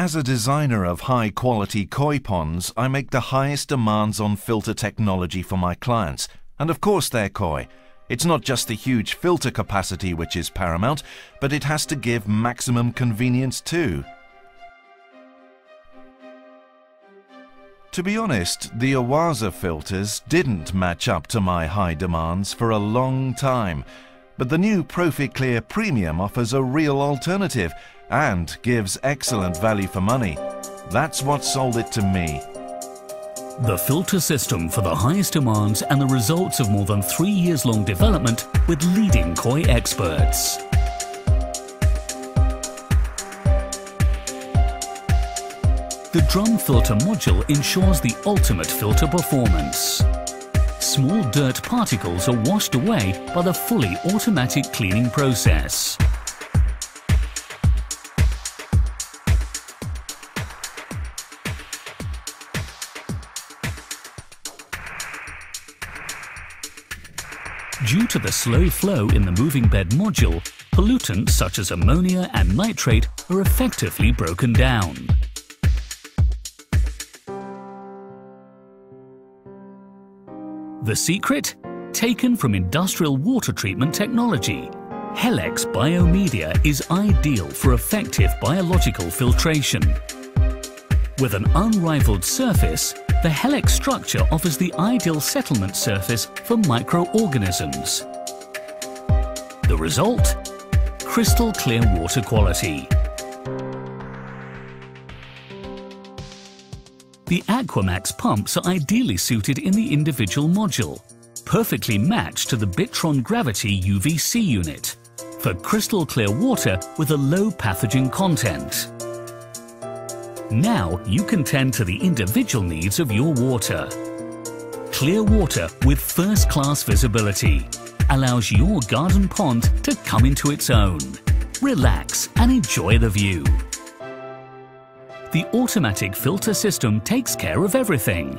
As a designer of high quality koi ponds, I make the highest demands on filter technology for my clients. And of course they're koi. It's not just the huge filter capacity which is paramount, but it has to give maximum convenience too. To be honest, the Oase filters didn't match up to my high demands for a long time, but the new ProfiClear Premium offers a real alternative and gives excellent value for money. That's what sold it to me. The filter system for the highest demands and the results of more than three years long development with leading koi experts. The drum filter module ensures the ultimate filter performance. Small dirt particles are washed away by the fully automatic cleaning process. Due to the slow flow in the moving bed module, pollutants such as ammonia and nitrate are effectively broken down. The secret? Taken from industrial water treatment technology. Hel-X Biomedia is ideal for effective biological filtration. With an unrivaled surface, the Hel-X structure offers the ideal settlement surface for microorganisms. The result? Crystal clear water quality. The Aquamax pumps are ideally suited in the individual module, perfectly matched to the Bitron Gravity UVC unit, for crystal clear water with a low pathogen content. Now you can tend to the individual needs of your water. Clear water with first-class visibility allows your garden pond to come into its own. Relax and enjoy the view. The automatic filter system takes care of everything.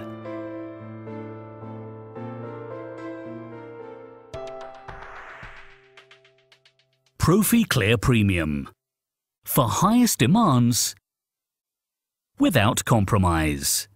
ProfiClear Premium. For highest demands, without compromise.